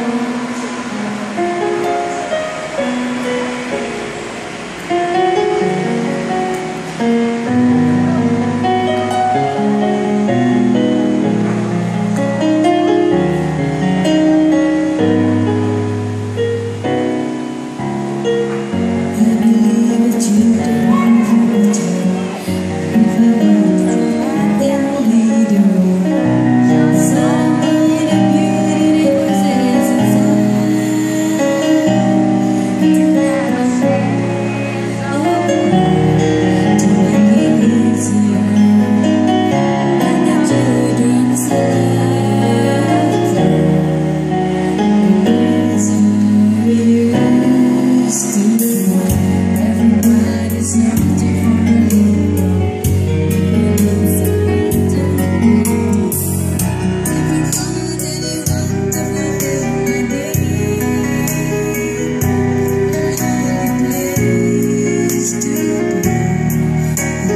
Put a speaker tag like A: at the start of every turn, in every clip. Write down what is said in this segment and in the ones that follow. A: Thank you.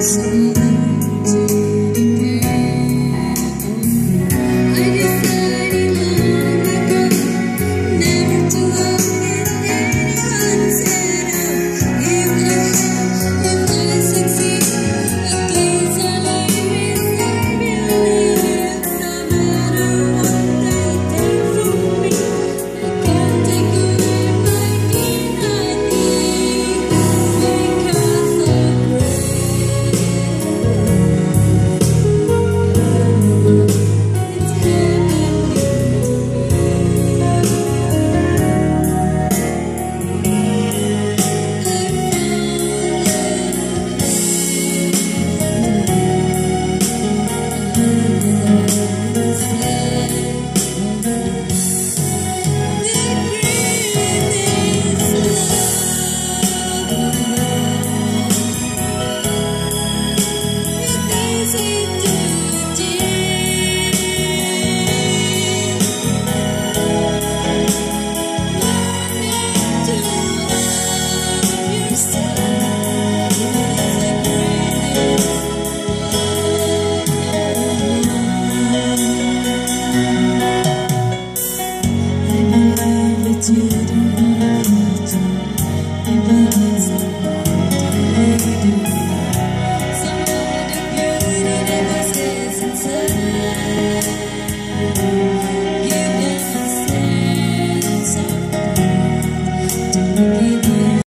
B: see.